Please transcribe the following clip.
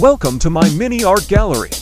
Welcome to my mini art gallery.